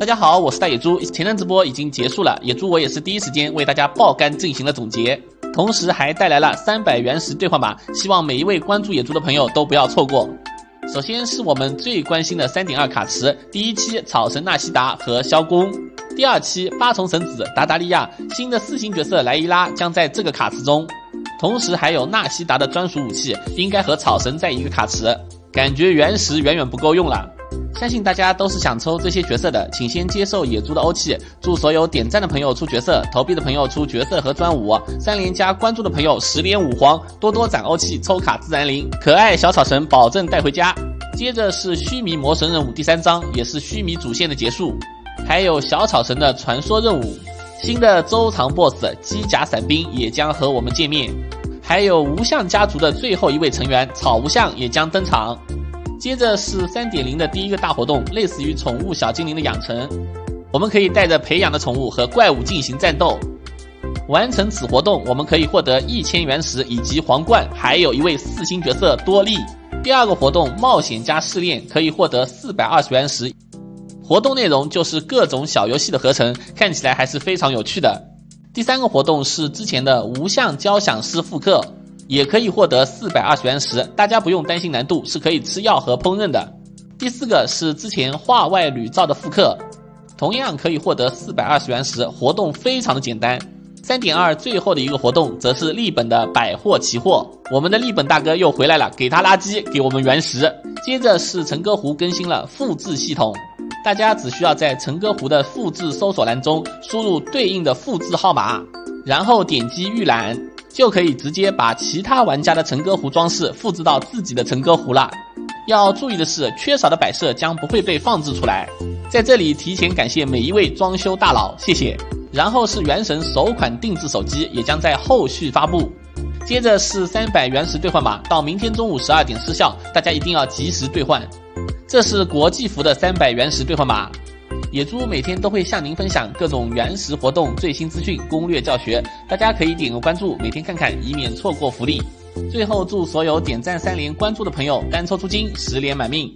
大家好，我是大野猪。前段直播已经结束了，野猪我也是第一时间为大家爆肝进行了总结，同时还带来了三百原石兑换码，希望每一位关注野猪的朋友都不要错过。首先是我们最关心的三点二卡池，第一期草神纳西达和萧公，第二期八重神子达达利亚，新的四星角色莱伊拉将在这个卡池中，同时还有纳西达的专属武器，应该和草神在一个卡池，感觉原石远远不够用了。相信大家都是想抽这些角色的，请先接受野猪的欧气。祝所有点赞的朋友出角色，投币的朋友出角色和专武，三连加关注的朋友十连五黄，多多攒欧气，抽卡自然灵。可爱小草神保证带回家。接着是须弥魔神任务第三章，也是须弥主线的结束，还有小草神的传说任务。新的周长 BOSS 机甲伞兵也将和我们见面，还有无相家族的最后一位成员草无相也将登场。接着是三点零的第一个大活动，类似于宠物小精灵的养成，我们可以带着培养的宠物和怪物进行战斗。完成此活动，我们可以获得一千原石以及皇冠，还有一位四星角色多利。第二个活动冒险家试炼可以获得四百二十原石。活动内容就是各种小游戏的合成，看起来还是非常有趣的。第三个活动是之前的无相交响师复刻。也可以获得四百二十原石，大家不用担心难度，是可以吃药和烹饪的。第四个是之前画外铝造的复刻，同样可以获得四百二十原石，活动非常的简单。三点二最后的一个活动则是立本的百货奇货，我们的立本大哥又回来了，给他垃圾，给我们原石。接着是陈歌湖更新了复制系统，大家只需要在陈歌湖的复制搜索栏中输入对应的复制号码，然后点击预览。就可以直接把其他玩家的成歌湖装饰复制到自己的成歌湖了。要注意的是，缺少的摆设将不会被放置出来。在这里提前感谢每一位装修大佬，谢谢。然后是原神首款定制手机也将在后续发布。接着是三百原石兑换码，到明天中午十二点失效，大家一定要及时兑换。这是国际服的三百原石兑换码。野猪每天都会向您分享各种原始活动最新资讯、攻略教学，大家可以点个关注，每天看看，以免错过福利。最后祝所有点赞三连、关注的朋友单抽出金，十连满命。